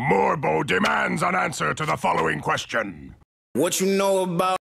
Morbo demands an answer to the following question. What you know about